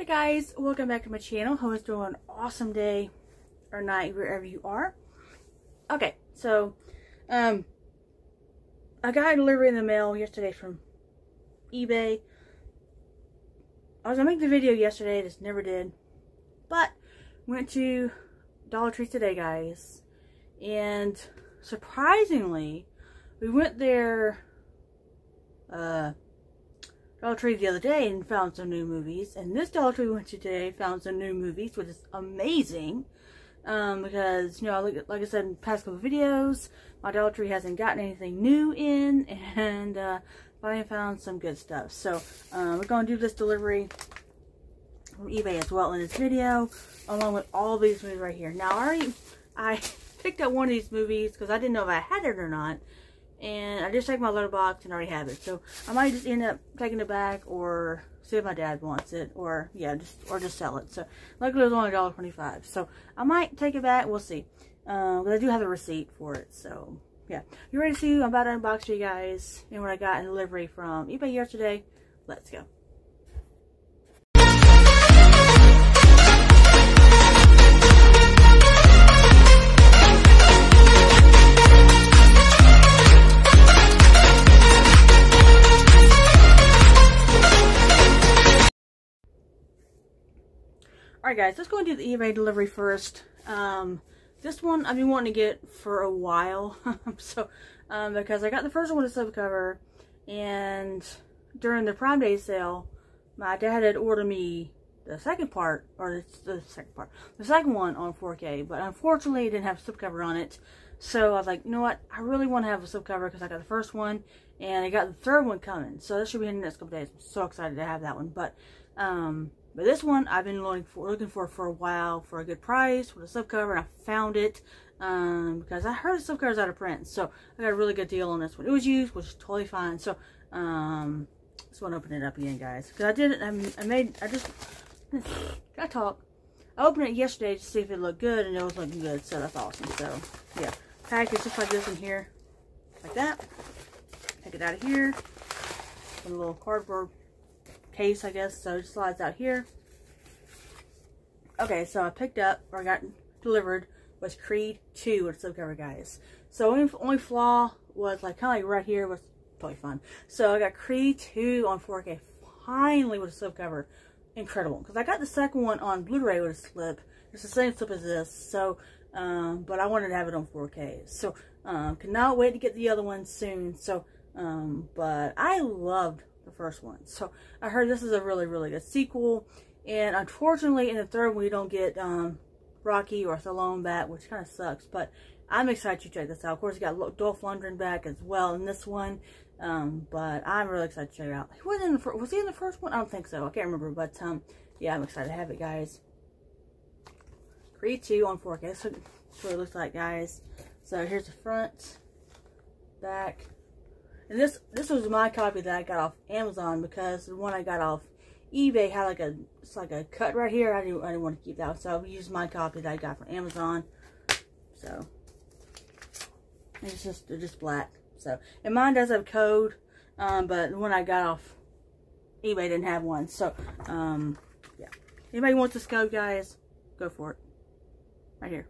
Hey guys, welcome back to my channel. Hope it's doing an awesome day or night wherever you are. Okay, so um I got a delivery in the mail yesterday from eBay. I was gonna make the video yesterday, just never did. But went to Dollar Tree today, guys. And surprisingly, we went there uh Dollar Tree the other day and found some new movies. And this Dollar Tree we went to today found some new movies, which is amazing. Um, because, you know, i like, like I said in past couple videos, my Dollar Tree hasn't gotten anything new in. And uh, finally found some good stuff. So, um, we're going to do this delivery from eBay as well in this video. Along with all these movies right here. Now, I already, I picked up one of these movies because I didn't know if I had it or not and I just checked my Letterboxd and already have it. So I might just end up taking it back or see if my dad wants it or yeah, just or just sell it. So luckily it was only $1.25. So I might take it back. We'll see. Um, but I do have a receipt for it. So yeah, you ready to see? I'm about to unbox for you guys and what I got in delivery from eBay yesterday. Let's go. Alright guys, let's go and do the eBay delivery first. Um, this one I've been wanting to get for a while. so, um, because I got the first one with a slipcover and during the Prime Day sale, my dad had ordered me the second part, or the second part, the second one on 4K, but unfortunately it didn't have a slipcover on it. So I was like, you know what, I really want to have a slipcover because I got the first one, and I got the third one coming. So that should be in the next couple days. I'm so excited to have that one. But, um, but this one I've been looking for, looking for for a while for a good price with a slipcover. And I found it um, because I heard the slipcover's out of print. So I got a really good deal on this one. It was used, which is totally fine. So um, just want to open it up again, guys. Because I did it. I, made. I just. I talk. I opened it yesterday to see if it looked good, and it was looking good. So that's awesome. So yeah, package just like this in here, like that. Take it out of here. Put a little cardboard case, I guess. So it slides out here. Okay, so I picked up, or I got delivered, was Creed 2 with slipcover, guys. So only, only flaw was like, kind of like right here was totally fun. So I got Creed 2 on 4K, finally with a slipcover. Incredible. Because I got the second one on Blu-ray with a slip. It's the same slip as this. So, um, but I wanted to have it on 4K. So, um, cannot wait to get the other one soon. So, um, but I loved the first one. So I heard this is a really, really good sequel. And unfortunately, in the third one, we don't get um, Rocky or Stallone back, which kind of sucks. But I'm excited to check this out. Of course, you got Dolph Lundgren back as well in this one. Um, but I'm really excited to check it out. He was in the was he in the first one? I don't think so. I can't remember. But um, yeah, I'm excited to have it, guys. Creed 2 on 4K. That's what, it looks like, guys. So here's the front, back, and this this was my copy that I got off Amazon because the one I got off eBay had like a it's like a cut right here. I didn't I didn't want to keep that, so I used my copy that I got from Amazon. So it's just they're just black. So and mine does have code, um, but the one I got off eBay didn't have one. So um, yeah, anybody wants this code, guys, go for it. Right here.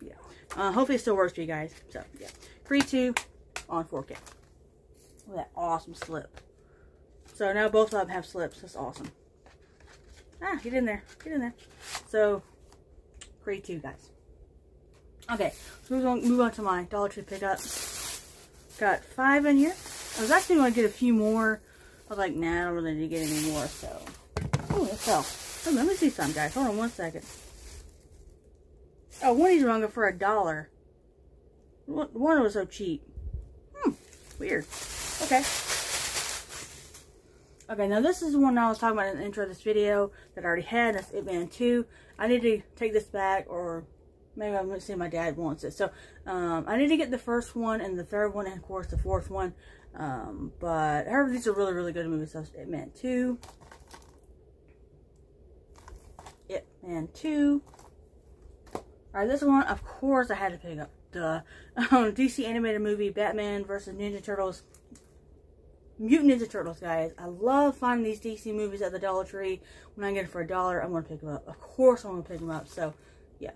Yeah. Uh, hopefully it still works for you guys. So yeah, Creed two on 4K. Look at that awesome slip. So now both of them have slips. That's awesome. Ah, get in there. Get in there. So, Creed 2, guys. Okay, so move on, move on to my Dollar Tree pickup. Got five in here. I was actually going to get a few more. I was like, nah, I don't really need to get any more, so. Oh, it fell. Oh, let me see some, guys. Hold on one second. Oh, one of these were for a dollar. One was so cheap. Weird. Okay. Okay, now this is one I was talking about in the intro of this video that I already had. That's Ip Man 2. I need to take this back or maybe I'm going to see my dad wants it. So, um, I need to get the first one and the third one and, of course, the fourth one. Um, but, however, these are really, really good movies. So, Ip Man 2. Ip Man 2. Alright, this one, of course, I had to pick up the um, DC animated movie Batman versus Ninja Turtles Mutant Ninja Turtles, guys. I love finding these DC movies at the Dollar Tree. When I get it for a dollar, I'm going to pick them up. Of course I'm going to pick them up. So, yeah.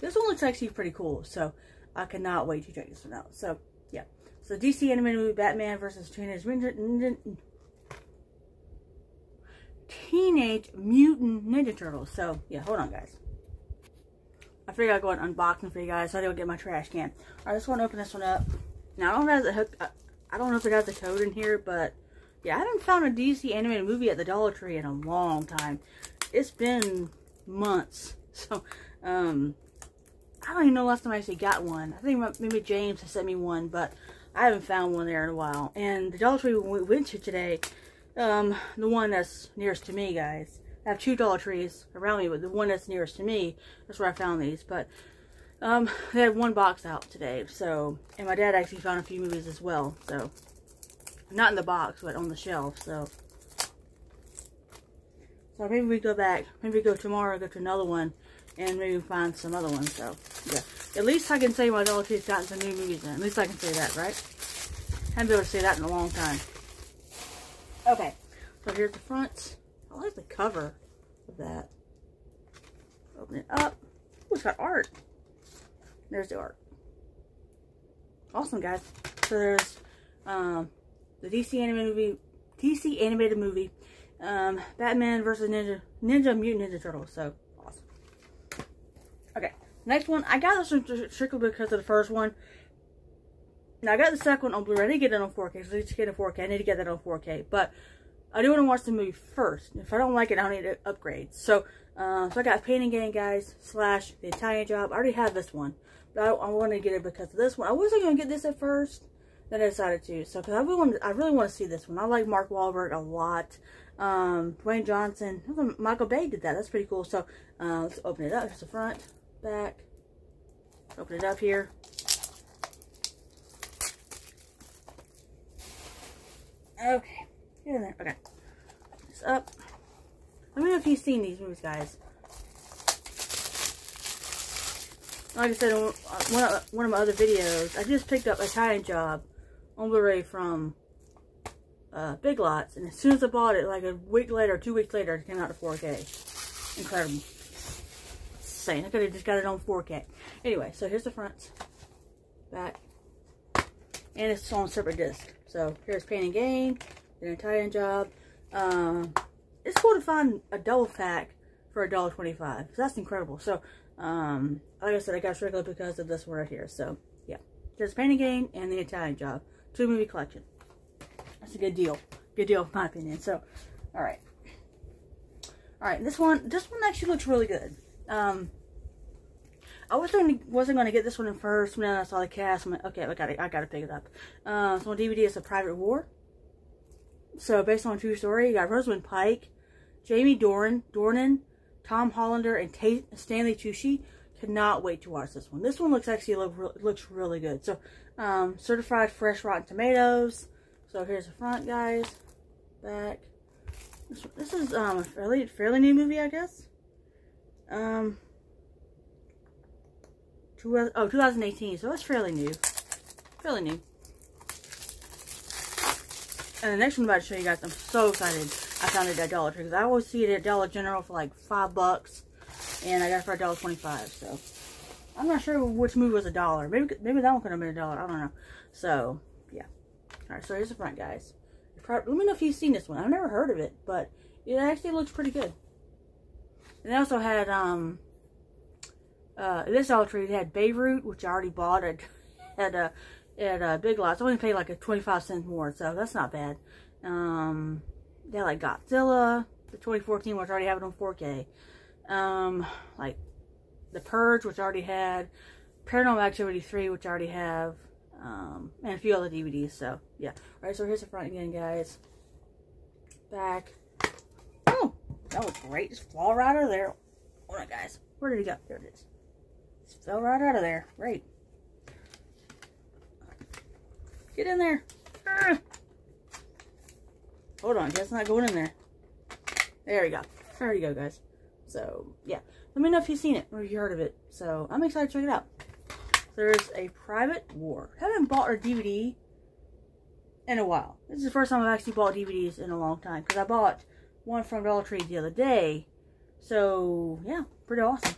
This one looks actually pretty cool. So, I cannot wait to check this one out. So, yeah. So, DC animated movie Batman versus Teenage Ninja, Teenage Mutant Ninja Turtles. So, yeah, hold on, guys. I figured I'd go and unboxing for you guys so I don't get my trash can. Alright, let's go and open this one up. Now, I don't have the hook. Uh, I don't know if it has the code in here, but yeah, I haven't found a DC animated movie at the Dollar Tree in a long time. It's been months. So, um, I don't even know last time I actually got one. I think maybe James has sent me one, but I haven't found one there in a while. And the Dollar Tree we went to today, um, the one that's nearest to me, guys. I have two Dollar Trees around me, but the one that's nearest to me, that's where I found these. But um, they had one box out today, so, and my dad actually found a few movies as well, so, not in the box, but on the shelf, so, so maybe we go back, maybe we go tomorrow, go to another one, and maybe find some other ones, so, yeah. At least I can say my Dollar Tree's gotten some new movies in, at least I can say that, right? I haven't been able to say that in a long time. Okay, so here's the front. I like the cover of that. Open it up. Oh, it's got art. There's the art. Awesome, guys. So there's um, the DC animated movie, DC animated movie, um, Batman versus Ninja Ninja Mutant Ninja Turtles. So awesome. Okay, next one. I got this one strictly because of the first one. Now I got the second one on Blu-ray. I didn't get it on 4K, so I need to get it 4K. I need to get that on 4K, but I do want to watch the movie first. If I don't like it, I don't need to upgrade. So, uh, so I got Pain and Gain, guys, slash The Italian Job. I already have this one. But I, I want to get it because of this one. I wasn't going to get this at first. Then I decided to. So, because I really, want, I really want to see this one. I like Mark Wahlberg a lot. Um, Dwayne Johnson. Michael Bay did that. That's pretty cool. So, uh, let's open it up. Here's the front, back. Open it up here. Okay. Get in there. Okay. This up. Let me know if you've seen these movies, guys. like I said in one of, my other videos, I just picked up a Italian Job on Blu-ray from uh, Big Lots, and as soon as I bought it, like a week later, two weeks later, it came out to 4K. Incredible. Insane. I could have just got it on 4K. Anyway, so here's the front, back, and it's on separate disc. So here's Pain and Gain, an Italian Job. Um, it's cool to find a double pack for a dollar twenty-five. That's incredible. So um, like I said, I got Strickler because of this one right here. So, yeah. There's Pain and Gain and The Italian Job. Two movie collection. That's a good deal. Good deal, in my opinion. So, alright. Alright, this one, this one actually looks really good. Um, I wasn't wasn't going to get this one in first. When I saw the cast, I'm like, okay, I got to I got to pick it up. Uh, so on DVD, it's a Private War. So based on a true story, you got Rosamund Pike, Jamie Dornan, Dornan, Tom Hollander and T Stanley Tucci. Cannot wait to watch this one. This one looks actually look, looks really good. So, um, certified fresh Rotten Tomatoes. So here's the front, guys. Back. This, this is um, a fairly fairly new movie, I guess. Um, two, oh, 2018. So it's fairly new. Fairly new. And the next one I'm about to show you guys, I'm so excited. I found it at Dollar Tree. Because I always see it at Dollar General for like five bucks. And I got it for a dollar twenty-five. So I'm not sure which movie was a dollar. Maybe maybe that one could have been a dollar. I don't know. So yeah. Alright, so here's the front guys. Let me know if you've seen this one. I've never heard of it, but it actually looks pretty good. And they also had um uh this Dollar Tree had Beirut, which I already bought at had, uh at uh, Big Lots. I only paid like a 25 cents more, so that's not bad. Um they like Godzilla, the 2014, which I already have it on 4K. Um, like The Purge, which I already had. Paranormal Activity 3, which I already have. Um, and a few other DVDs, so yeah. Alright, so here's the front again, guys. Back. Oh, that was great. Just fall right out of there. Hold on, guys. Where did it go? There it is. Just fell right out of there. Great. Get in there. Ah. Hold on, that's not going in there. There we go. There you go, guys. So, yeah. Let me know if you've seen it or if you heard of it. So, I'm excited to check it out. There's a Private War. I haven't bought a DVD in a while. This is the first time I've actually bought DVDs in a long time. Because I bought one from Dollar Tree the other day. So, yeah, pretty awesome.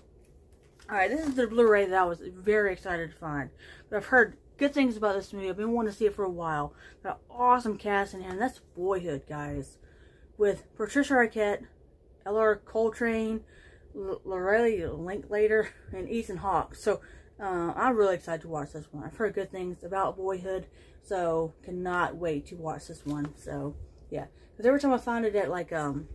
Alright, this is the Blu-ray that I was very excited to find. But I've heard good things about this movie. I've been wanting to see it for a while. Got awesome cast in here. And that's Boyhood, guys. With Patricia Arquette, Ellar Coltrane, Lorelei Linklater, and Ethan Hawke. So, uh, I'm really excited to watch this one. I've heard good things about Boyhood. So, cannot wait to watch this one. So, yeah. Because every time I find it at, like, um,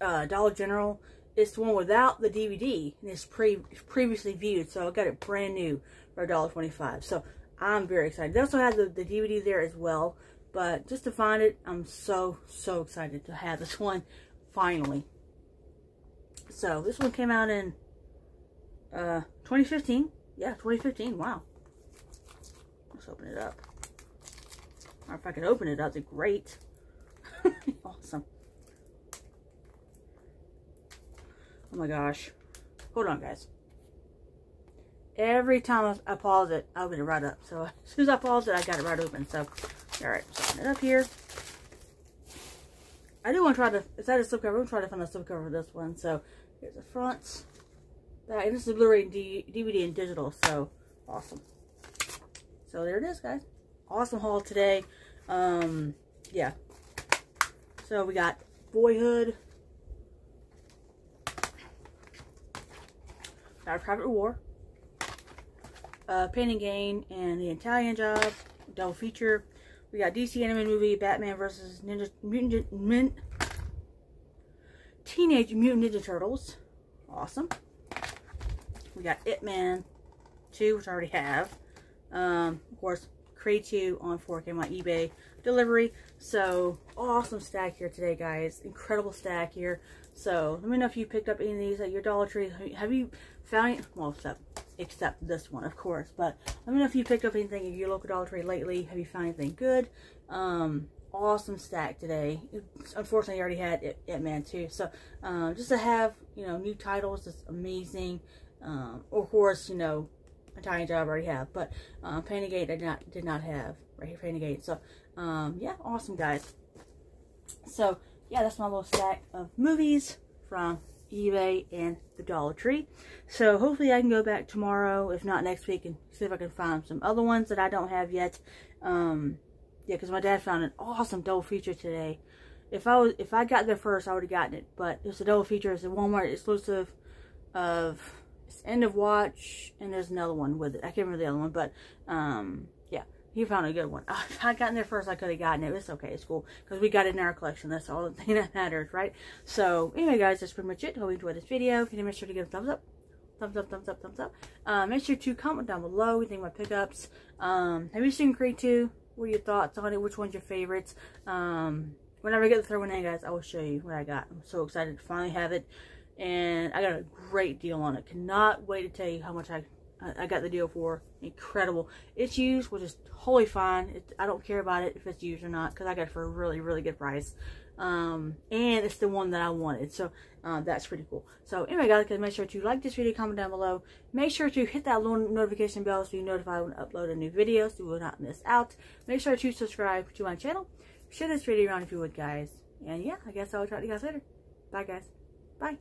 uh, Dollar General, it's the one without the DVD, and it's pre previously viewed, so I got it brand new for $1.25. So I'm very excited. They also have the, the DVD there as well, but just to find it, I'm so, so excited to have this one finally. So this one came out in uh, 2015. Yeah, 2015. Wow. Let's open it up. Or if I can open it up, that'd be great. awesome. Oh my gosh. Hold on, guys. Every time I pause it, I open it right up. So as soon as I pause it, I got it right open. So, alright, so open it up here. I do want to try to, is that a slipcover? I'm going to try to find a slipcover for this one. So, here's the front. That, and this is Blu-ray DVD and digital. So, awesome. So, there it is, guys. Awesome haul today. Um, yeah. So, we got Boyhood. Our Private War, uh, Pain and Gain, and The Italian Job, double feature. We got DC animated movie, Batman versus Ninja Mutant Min, Teenage Mutant Ninja Turtles. Awesome. We got Ip Man 2, which I already have. Um, of course, Creed 2 on 4K my eBay delivery. So, awesome stack here today, guys. Incredible stack here. So, let me know if you picked up any of these at your Dollar Tree. Have you found, well, except, except this one, of course. But let me know if you picked up anything at your local Dollar Tree lately. Have you found anything good? Um, awesome stack today. unfortunately, I already had it, Ip Man too. So, um, just to have, you know, new titles is amazing. Um, of course, you know, Italian job I already have. But Pain and I did not, did not have. Right here, and So, um, yeah, awesome, guys. So, yeah, that's my little stack of movies from eBay and the Dollar Tree. So hopefully I can go back tomorrow, if not next week, and see if I can find some other ones that I don't have yet. Um, yeah, because my dad found an awesome double feature today. If I was, if I got there first, I would have gotten it. But it's a double feature. It's a Walmart exclusive of End of Watch, and there's another one with it. I can't remember the other one, but um, yeah, he found a good one. If I got in there first, I could have gotten it. It's okay. It's cool. Because we got it in our collection. That's all the thing that matters, right? So, anyway, guys, that's pretty much it. Hope you enjoyed this video. If you did, make sure to give a thumbs up. Thumbs up, thumbs up, thumbs up. Uh, make sure to comment down below what you think about pickups. Um, have you seen Creed 2? What are your thoughts on it? Which one's your favorites? Um, whenever I get the third one in, guys, I will show you what I got. I'm so excited to finally have it. And I got a great deal on it. Cannot wait to tell you how much I I got the deal for. Incredible. It's used, which is totally fine. It, I don't care about it if it's used or not because I got it for a really, really good price. Um, and it's the one that I wanted. So uh, that's pretty cool. So anyway, guys, make sure to like this video, comment down below. Make sure to hit that little notification bell so you're notified when I upload a new video so you will not miss out. Make sure to subscribe to my channel. Share this video around if you would, guys. And yeah, I guess I'll talk to you guys later. Bye, guys. Bye.